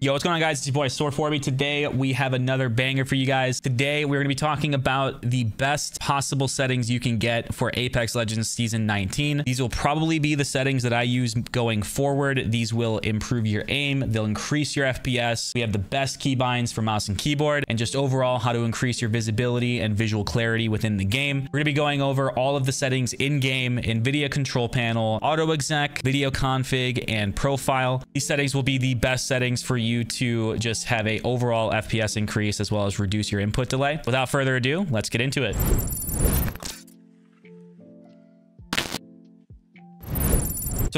Yo, what's going on guys? It's your boy SoaR forbi. Today we have another banger for you guys. Today we're going to be talking about the best possible settings you can get for Apex Legends Season 19. These will probably be the settings that I use going forward. These will improve your aim, they'll increase your FPS. We have the best keybinds for mouse and keyboard, and just overall how to increase your visibility and visual clarity within the game. We're going to be going over all of the settings in-game, NVIDIA control panel, auto exec, video config, and profile. These settings will be the best settings for you you to just have a overall FPS increase as well as reduce your input delay. Without further ado, let's get into it.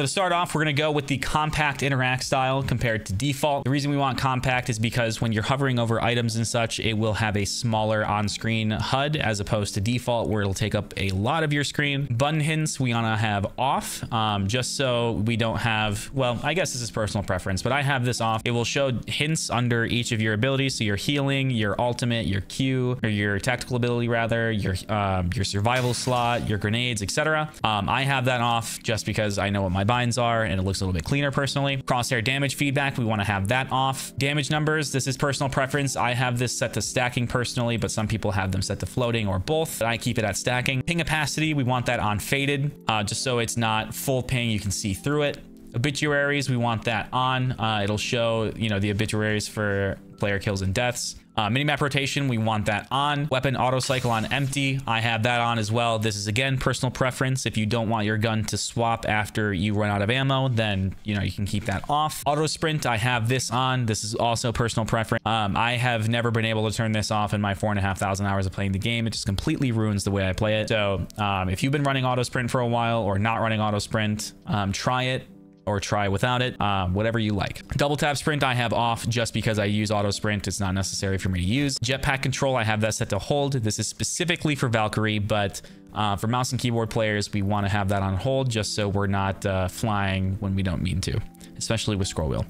So to start off, we're going to go with the compact interact style compared to default. The reason we want compact is because when you're hovering over items and such, it will have a smaller on-screen HUD as opposed to default where it'll take up a lot of your screen. Button hints we want to have off um, just so we don't have, well, I guess this is personal preference, but I have this off. It will show hints under each of your abilities. So your healing, your ultimate, your Q, or your tactical ability rather, your um, your survival slot, your grenades, etc. Um, I have that off just because I know what my my binds are and it looks a little bit cleaner personally. Crosshair damage feedback, we want to have that off. Damage numbers, this is personal preference. I have this set to stacking personally, but some people have them set to floating or both. I keep it at stacking. Ping opacity, we want that on faded, uh, just so it's not full ping, you can see through it. Obituaries, we want that on. Uh, it'll show, you know, the obituaries for player kills and deaths. Uh, minimap rotation, we want that on. Weapon auto cycle on empty. I have that on as well. This is again personal preference. If you don't want your gun to swap after you run out of ammo, then you know you can keep that off. Auto sprint, I have this on. This is also personal preference. Um, I have never been able to turn this off in my four and a half thousand hours of playing the game. It just completely ruins the way I play it. So um, if you've been running auto sprint for a while or not running auto sprint, um, try it or try without it, um, whatever you like. Double tap sprint I have off just because I use auto sprint. It's not necessary for me to use. Jetpack control, I have that set to hold. This is specifically for Valkyrie, but uh, for mouse and keyboard players, we want to have that on hold just so we're not uh, flying when we don't mean to, especially with scroll wheel.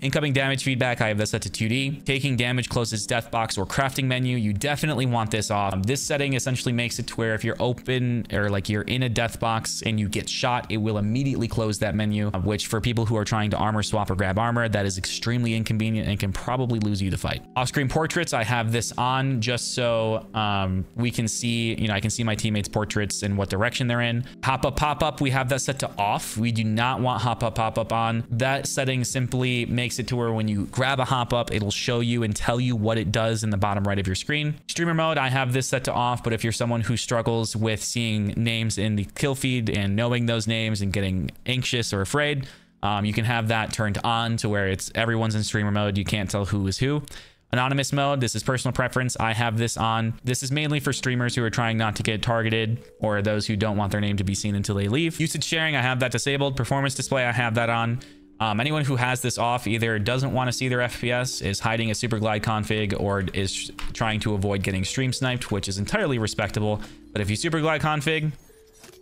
Incoming damage feedback, I have this set to 2D. Taking damage closes death box or crafting menu. You definitely want this off. Um, this setting essentially makes it to where if you're open or like you're in a death box and you get shot, it will immediately close that menu, uh, which for people who are trying to armor swap or grab armor, that is extremely inconvenient and can probably lose you the fight. Off-screen portraits, I have this on just so um, we can see, you know, I can see my teammates' portraits and what direction they're in. Hop-up, pop-up, we have that set to off. We do not want hop-up, pop-up on. That setting simply makes makes it to where when you grab a hop up, it'll show you and tell you what it does in the bottom right of your screen. Streamer mode, I have this set to off, but if you're someone who struggles with seeing names in the kill feed and knowing those names and getting anxious or afraid, um, you can have that turned on to where it's everyone's in streamer mode. You can't tell who is who. Anonymous mode, this is personal preference. I have this on. This is mainly for streamers who are trying not to get targeted or those who don't want their name to be seen until they leave. Usage sharing, I have that disabled. Performance display, I have that on. Um, anyone who has this off either doesn't want to see their FPS, is hiding a super glide config, or is trying to avoid getting stream sniped, which is entirely respectable. But if you super glide config,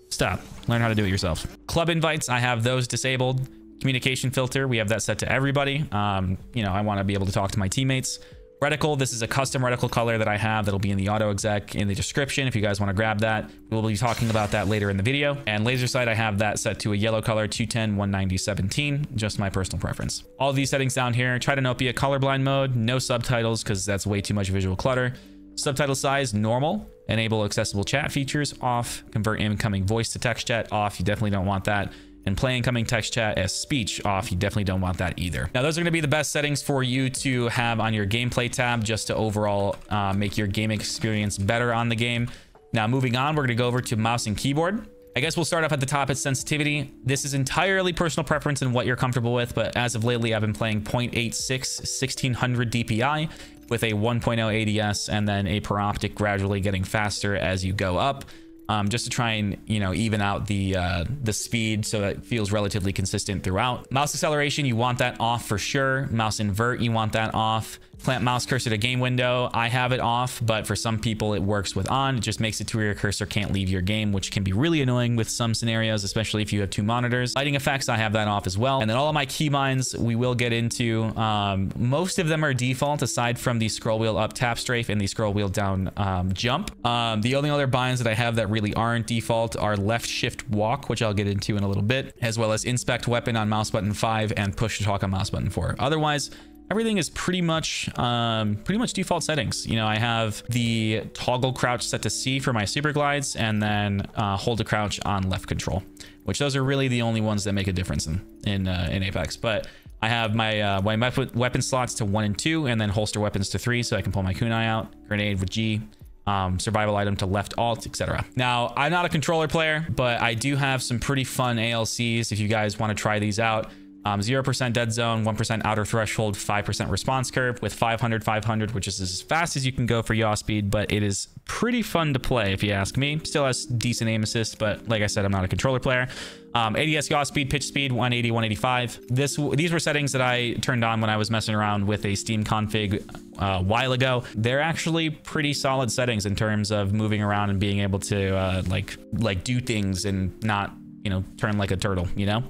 stop. Learn how to do it yourself. Club invites, I have those disabled. Communication filter, we have that set to everybody. Um, you know, I want to be able to talk to my teammates. Reticle, this is a custom reticle color that I have that'll be in the auto exec in the description if you guys want to grab that. We'll be talking about that later in the video. And laser sight, I have that set to a yellow color 210 190 17, just my personal preference. All these settings down here, Tritanopia colorblind mode, no subtitles because that's way too much visual clutter. Subtitle size, normal. Enable accessible chat features, off. Convert incoming voice to text chat, off. You definitely don't want that and play incoming text chat as speech off. You definitely don't want that either. Now, those are going to be the best settings for you to have on your gameplay tab just to overall uh, make your game experience better on the game. Now, moving on, we're going to go over to mouse and keyboard. I guess we'll start off at the top at sensitivity. This is entirely personal preference and what you're comfortable with, but as of lately, I've been playing 0.86 1600 DPI with a 1.0 ADS and then a per optic gradually getting faster as you go up um, just to try and, you know, even out the uh, the speed so that it feels relatively consistent throughout. Mouse acceleration, you want that off for sure. Mouse invert, you want that off. Clamp mouse cursor to game window. I have it off, but for some people it works with on. It just makes it to where your cursor can't leave your game, which can be really annoying with some scenarios, especially if you have two monitors. Lighting effects, I have that off as well. And then all of my keybinds we will get into. Um, most of them are default aside from the scroll wheel up tap strafe and the scroll wheel down um, jump. Um, the only other binds that I have that really aren't default are left shift walk, which I'll get into in a little bit, as well as inspect weapon on mouse button 5 and push to talk on mouse button 4. Otherwise, everything is pretty much um, pretty much default settings. You know, I have the toggle crouch set to C for my super glides and then uh, hold to crouch on left control, which those are really the only ones that make a difference in in, uh, in Apex. But I have my uh, my weapon slots to one and two, and then holster weapons to three, so I can pull my kunai out, grenade with G, um, survival item to left alt, etc. Now, I'm not a controller player, but I do have some pretty fun ALCs if you guys want to try these out. 0% um, dead zone, 1% outer threshold, 5% response curve with 500, 500, which is as fast as you can go for yaw speed, but it is pretty fun to play if you ask me. Still has decent aim assist, but like I said, I'm not a controller player. Um, ADS yaw speed, pitch speed, 180, 185. This These were settings that I turned on when I was messing around with a Steam config uh, a while ago. They're actually pretty solid settings in terms of moving around and being able to uh, like like do things and not you know, turn like a turtle, you know?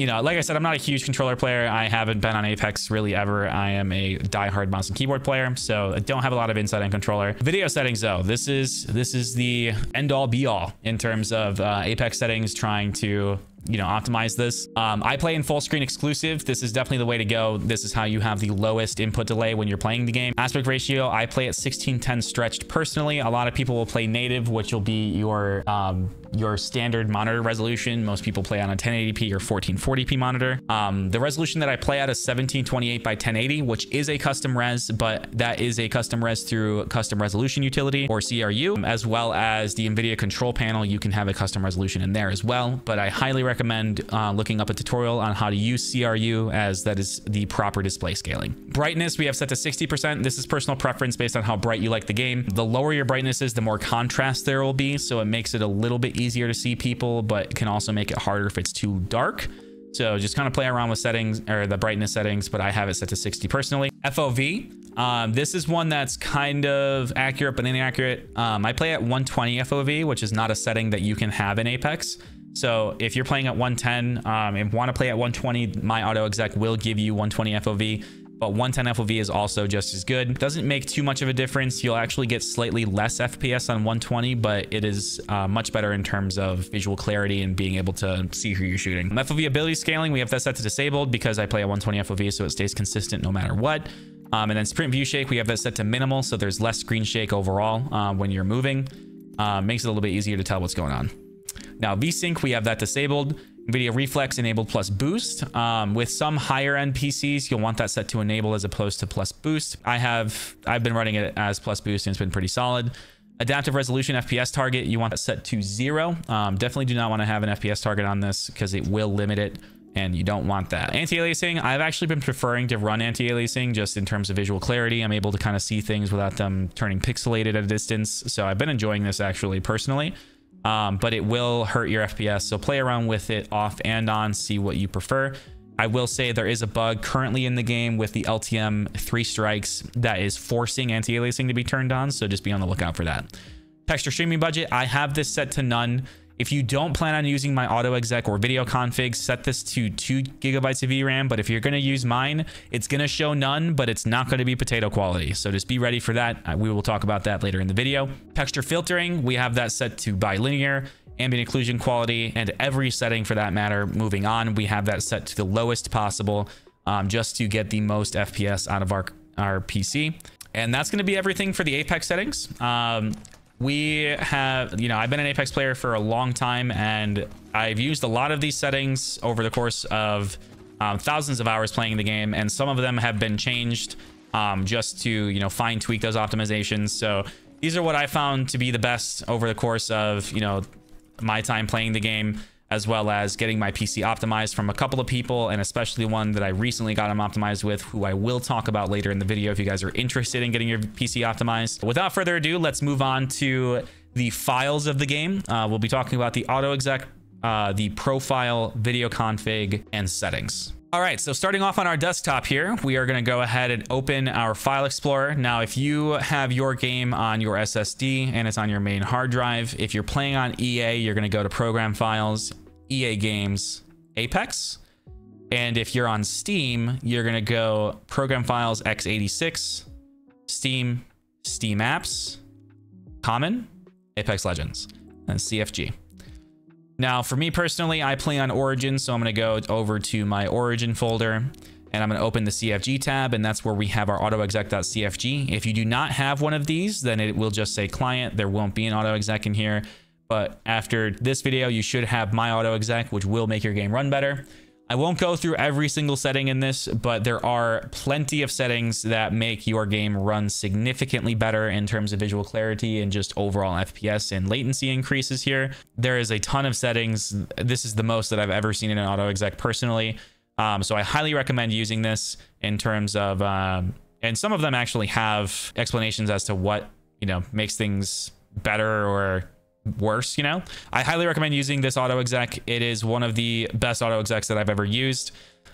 You know, like I said, I'm not a huge controller player. I haven't been on Apex really ever. I am a die-hard mouse and keyboard player, so I don't have a lot of insight on controller. Video settings, though, this is this is the end-all be-all in terms of uh, Apex settings, trying to you know, optimize this. Um, I play in full screen exclusive. This is definitely the way to go. This is how you have the lowest input delay when you're playing the game. Aspect ratio, I play at 1610 stretched personally. A lot of people will play native, which will be your um, your standard monitor resolution. Most people play on a 1080p or 1440p monitor. Um, the resolution that I play at is 1728 by 1080, which is a custom res, but that is a custom res through custom resolution utility or CRU, as well as the NVIDIA control panel. You can have a custom resolution in there as well, but I highly recommend uh, looking up a tutorial on how to use CRU as that is the proper display scaling. Brightness, we have set to 60%. This is personal preference based on how bright you like the game. The lower your brightness is, the more contrast there will be. So it makes it a little bit easier to see people, but can also make it harder if it's too dark. So just kind of play around with settings or the brightness settings, but I have it set to 60 personally. FOV, um, this is one that's kind of accurate, but inaccurate. Um, I play at 120 FOV, which is not a setting that you can have in Apex. So if you're playing at 110 um, and want to play at 120, my auto exec will give you 120 FOV, but 110 FOV is also just as good. Doesn't make too much of a difference. You'll actually get slightly less FPS on 120, but it is uh, much better in terms of visual clarity and being able to see who you're shooting. FOV ability scaling, we have that set to disabled because I play at 120 FOV, so it stays consistent no matter what. Um, and then sprint view shake, we have that set to minimal, so there's less screen shake overall uh, when you're moving. Uh, makes it a little bit easier to tell what's going on. Now, VSync, we have that disabled. NVIDIA Reflex enabled plus boost. Um, with some higher end PCs, you'll want that set to enable as opposed to plus boost. I have, I've been running it as plus boost and it's been pretty solid. Adaptive resolution FPS target, you want that set to zero. Um, definitely do not want to have an FPS target on this because it will limit it and you don't want that. Anti-aliasing, I've actually been preferring to run anti-aliasing just in terms of visual clarity. I'm able to kind of see things without them turning pixelated at a distance. So I've been enjoying this actually personally um, but it will hurt your FPS. So play around with it off and on, see what you prefer. I will say there is a bug currently in the game with the LTM three strikes that is forcing anti-aliasing to be turned on. So just be on the lookout for that. Texture streaming budget, I have this set to none. If you don't plan on using my auto exec or video config, set this to two gigabytes of VRAM. But if you're going to use mine, it's going to show none, but it's not going to be potato quality. So just be ready for that. Uh, we will talk about that later in the video. Texture filtering, we have that set to bilinear ambient occlusion quality, and every setting for that matter. Moving on, we have that set to the lowest possible um, just to get the most FPS out of our, our PC. And that's going to be everything for the Apex settings. Um, we have, you know, I've been an Apex player for a long time and I've used a lot of these settings over the course of um, thousands of hours playing the game. And some of them have been changed um, just to, you know, fine tweak those optimizations. So these are what I found to be the best over the course of, you know, my time playing the game as well as getting my PC optimized from a couple of people, and especially one that I recently got them optimized with, who I will talk about later in the video if you guys are interested in getting your PC optimized. Without further ado, let's move on to the files of the game. Uh, we'll be talking about the auto exec, uh, the profile, video config, and settings. All right, so starting off on our desktop here, we are going to go ahead and open our file explorer. Now, if you have your game on your SSD and it's on your main hard drive, if you're playing on EA, you're going to go to program files, EA games, Apex. And if you're on Steam, you're going to go program files x86, Steam, Steam apps, common, Apex Legends, and CFG. Now, for me personally, I play on Origin, so I'm going to go over to my Origin folder. and I'm going to open the CFG tab and that's where we have our autoexec.cfg. If you do not have one of these, then it will just say client. There won't be an autoexec in here. But after this video, you should have my autoexec, which will make your game run better. I won't go through every single setting in this, but there are plenty of settings that make your game run significantly better in terms of visual clarity and just overall FPS and latency increases here. There is a ton of settings. This is the most that I've ever seen in an auto exec personally. Um, so I highly recommend using this in terms of, um, and some of them actually have explanations as to what, you know, makes things better or worse, you know? I highly recommend using this auto exec. It is one of the best auto execs that I've ever used.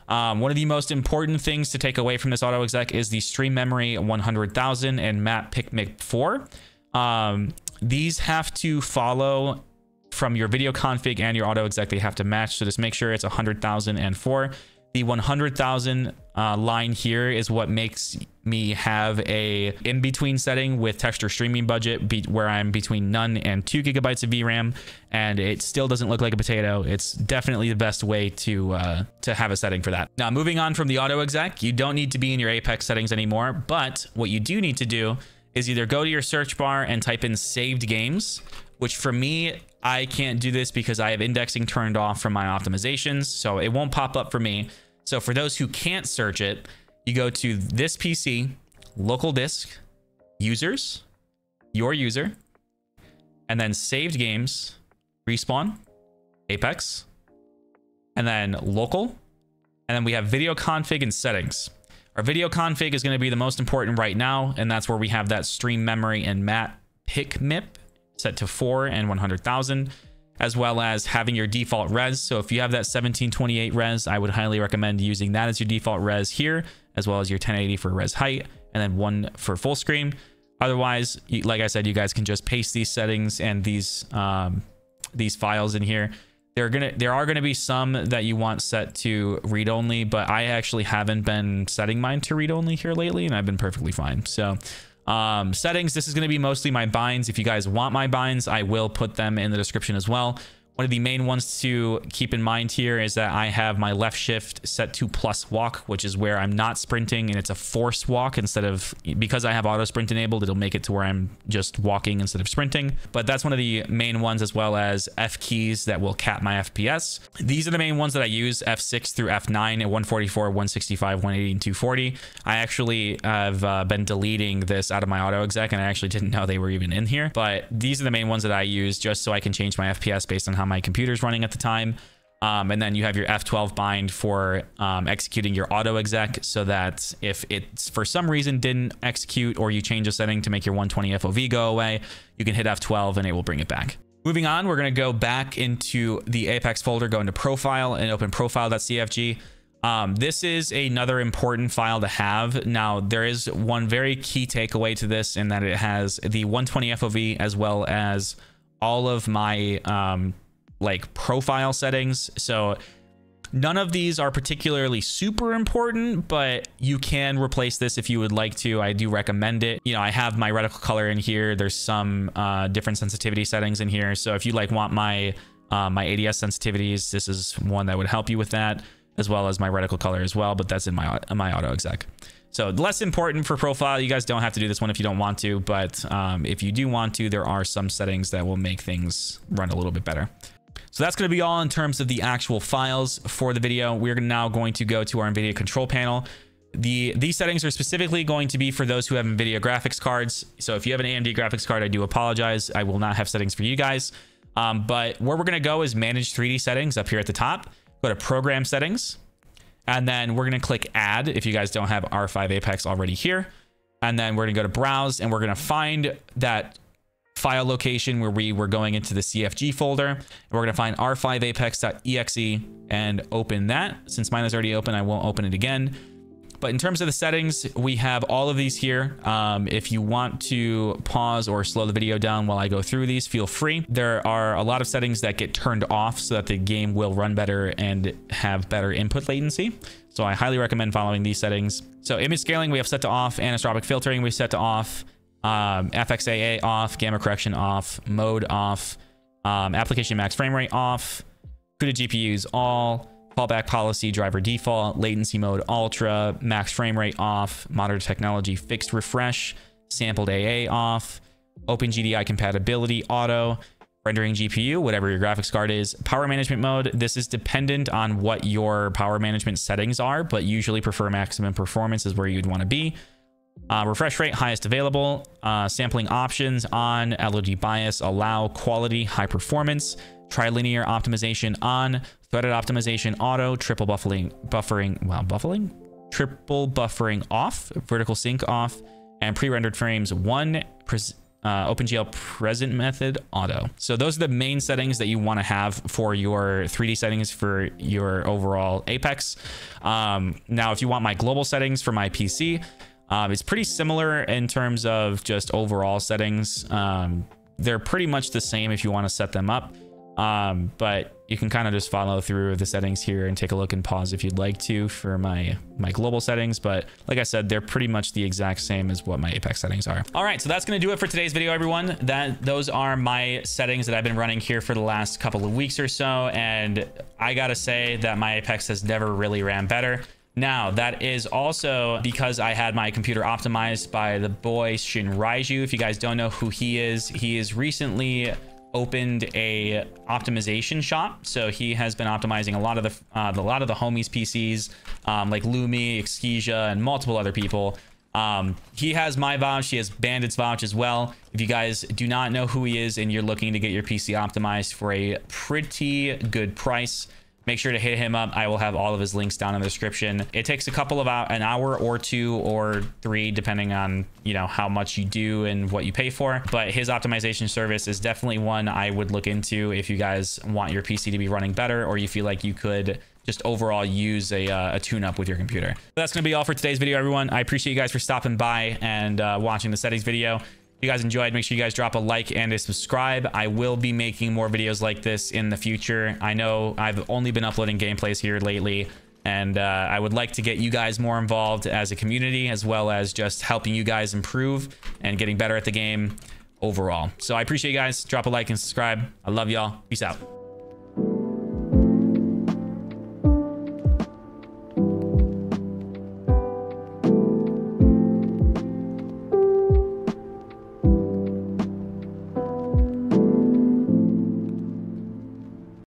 Um, one of the most important things to take away from this auto exec is the stream memory 100,000 and mat PicMip 4. Um, these have to follow from your video config and your auto exec. They have to match. So just make sure it's 100,000 and 4. The 100,000 uh, line here is what makes me have a in-between setting with texture streaming budget where I'm between none and two gigabytes of VRAM and it still doesn't look like a potato. It's definitely the best way to uh, to have a setting for that. Now moving on from the auto exec, you don't need to be in your Apex settings anymore, but what you do need to do is either go to your search bar and type in saved games, which for me, I can't do this because I have indexing turned off from my optimizations, so it won't pop up for me. So for those who can't search it, you go to this PC, local disk, users, your user, and then saved games, respawn, Apex, and then local, and then we have video config and settings. Our video config is going to be the most important right now, and that's where we have that stream memory and mat pick MIP set to 4 and 100,000 as well as having your default res. So if you have that 1728 res, I would highly recommend using that as your default res here, as well as your 1080 for res height, and then one for full screen. Otherwise, like I said, you guys can just paste these settings and these um, these files in here. There are gonna there are gonna be some that you want set to read only, but I actually haven't been setting mine to read only here lately, and I've been perfectly fine. So um, settings, this is going to be mostly my binds. If you guys want my binds, I will put them in the description as well. One of the main ones to keep in mind here is that I have my left shift set to plus walk, which is where I'm not sprinting and it's a force walk instead of, because I have auto sprint enabled, it'll make it to where I'm just walking instead of sprinting. But that's one of the main ones as well as F keys that will cap my FPS. These are the main ones that I use, F6 through F9 at 144, 165, 180, and 240. I actually have uh, been deleting this out of my auto exec and I actually didn't know they were even in here. But these are the main ones that I use just so I can change my FPS based on how my computer's running at the time. Um, and then you have your F12 bind for um, executing your auto exec so that if it for some reason didn't execute or you change a setting to make your 120 FOV go away, you can hit F12 and it will bring it back. Moving on, we're going to go back into the Apex folder, go into profile and open profile.cfg. Um, this is another important file to have. Now, there is one very key takeaway to this in that it has the 120 FOV as well as all of my um, like profile settings. So none of these are particularly super important, but you can replace this if you would like to. I do recommend it. You know, I have my reticle color in here. There's some uh, different sensitivity settings in here. So if you like want my uh, my ADS sensitivities, this is one that would help you with that, as well as my reticle color as well. But that's in my my auto exec. So less important for profile. You guys don't have to do this one if you don't want to, but um, if you do want to, there are some settings that will make things run a little bit better. So that's going to be all in terms of the actual files for the video. We're now going to go to our NVIDIA control panel. The These settings are specifically going to be for those who have NVIDIA graphics cards. So if you have an AMD graphics card, I do apologize. I will not have settings for you guys. Um, but where we're going to go is manage 3D settings up here at the top. Go to program settings. And then we're going to click add if you guys don't have R5 Apex already here. And then we're going to go to browse and we're going to find that file location where we were going into the CFG folder. And we're going to find r5apex.exe and open that. Since mine is already open, I won't open it again. But in terms of the settings, we have all of these here. Um, if you want to pause or slow the video down while I go through these, feel free. There are a lot of settings that get turned off so that the game will run better and have better input latency. So I highly recommend following these settings. So image scaling, we have set to off. Anisotropic filtering, we set to off. Um, FXAA off. Gamma correction off. Mode off. Um, application max frame rate off. CUDA GPUs all fallback policy, driver default, latency mode ultra, max frame rate off, monitor technology fixed refresh, sampled AA off, OpenGDI compatibility auto, rendering GPU, whatever your graphics card is. Power management mode, this is dependent on what your power management settings are, but usually prefer maximum performance is where you'd want to be. Uh, refresh rate, highest available. Uh, sampling options on, LOD bias, allow, quality, high performance, trilinear optimization on, threaded optimization auto, triple buffering, buffering, well, buffering? Triple buffering off, vertical sync off, and pre-rendered frames one, uh, OpenGL present method auto. So those are the main settings that you want to have for your 3D settings for your overall Apex. Um, now, if you want my global settings for my PC, um, it's pretty similar in terms of just overall settings. Um, they're pretty much the same if you want to set them up. Um, but you can kind of just follow through the settings here and take a look and pause if you'd like to for my my global settings. But like i said they're pretty much the exact same as what my apex settings are. All right so that's going to do it for today's video everyone. That those are my settings that i've been running here for the last couple of weeks or so. And i gotta say that my apex has never really ran better now, that is also because I had my computer optimized by the boy Shinraiju. If you guys don't know who he is, he is recently opened a optimization shop. So he has been optimizing a lot of the uh, a lot of the homies PCs, um, like Lumi, Exkesia, and multiple other people. Um, he has my vouch. He has Bandit's vouch as well. If you guys do not know who he is and you're looking to get your PC optimized for a pretty good price, make sure to hit him up. I will have all of his links down in the description. It takes a couple of an hour or two or three, depending on, you know, how much you do and what you pay for. But his optimization service is definitely one I would look into if you guys want your PC to be running better or you feel like you could just overall use a, uh, a tune-up with your computer. That's going to be all for today's video, everyone. I appreciate you guys for stopping by and uh, watching the settings video you guys enjoyed make sure you guys drop a like and a subscribe. I will be making more videos like this in the future. I know i've only been uploading gameplays here lately and uh, i would like to get you guys more involved as a community as well as just helping you guys improve and getting better at the game overall. So i appreciate you guys. Drop a like and subscribe. I love y'all. Peace out